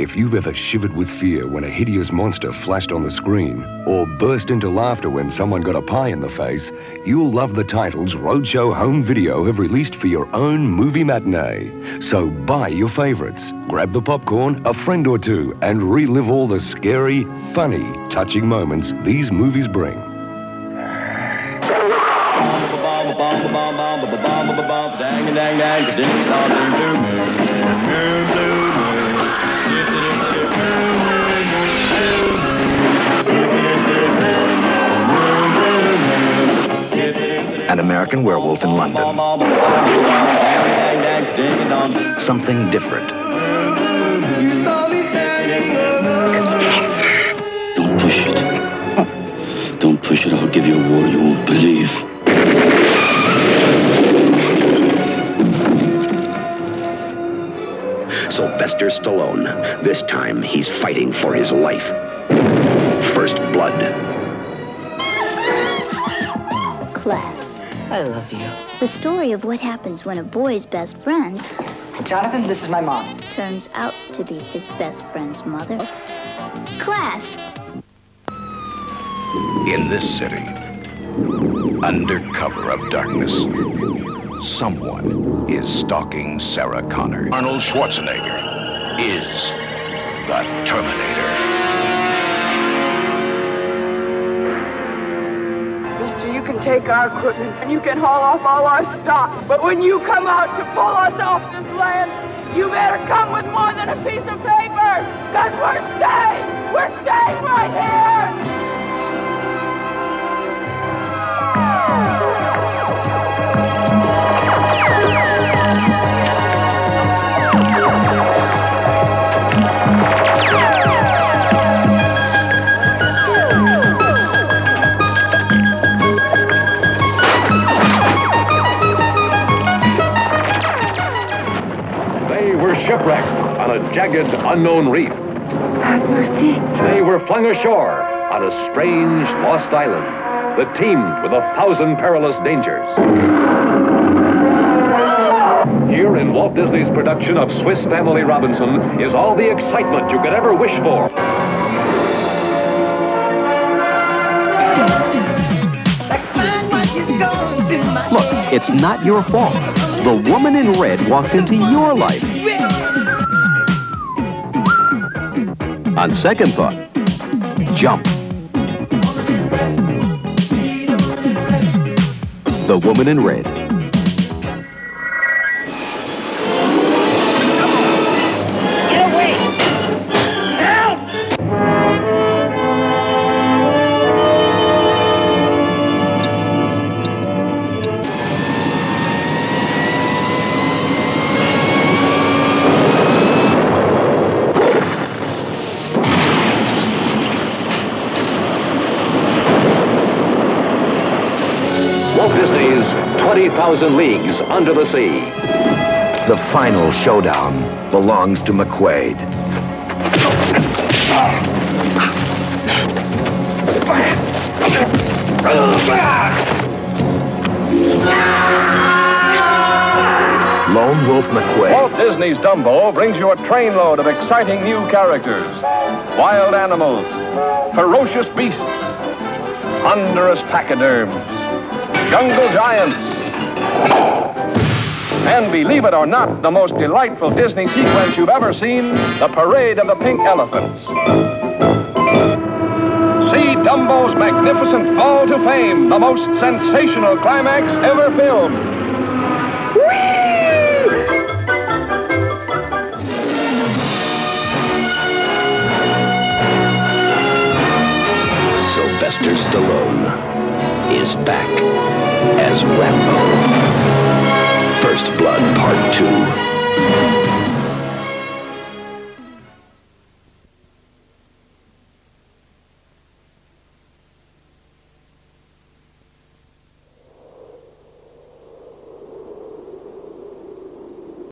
If you've ever shivered with fear when a hideous monster flashed on the screen, or burst into laughter when someone got a pie in the face, you'll love the titles Roadshow Home Video have released for your own movie matinee. So buy your favorites, grab the popcorn, a friend or two, and relive all the scary, funny, touching moments these movies bring. An American Werewolf in London. Something different. Don't push it. Don't push it. I'll give you a war you won't believe. Sylvester Stallone. This time, he's fighting for his life. First Blood. Class. I love you. The story of what happens when a boy's best friend Jonathan, this is my mom. turns out to be his best friend's mother. Class. In this city, under cover of darkness, someone is stalking Sarah Connor. Arnold Schwarzenegger is the Terminator. Take our equipment and you can haul off all our stock. But when you come out to pull us off this land, you better come with more than a piece of paper. Cause we're staying. We're staying right here. Jagged, unknown reef. Have mercy. They were flung ashore on a strange, lost island that teemed with a thousand perilous dangers. Here in Walt Disney's production of Swiss Family Robinson is all the excitement you could ever wish for. Look, it's not your fault. The woman in red walked into your life. On second thought, jump. The woman in red. Walt Disney's 20,000 Leagues Under the Sea. The final showdown belongs to McQuaid. Lone Wolf McQuaid. Walt Disney's Dumbo brings you a trainload of exciting new characters. Wild animals, ferocious beasts, ponderous pachyderms, jungle giants. And believe it or not, the most delightful Disney sequence you've ever seen, the parade of the pink elephants. See Dumbo's magnificent fall to fame, the most sensational climax ever filmed. Sylvester Stallone is back as Rambo. First Blood Part 2.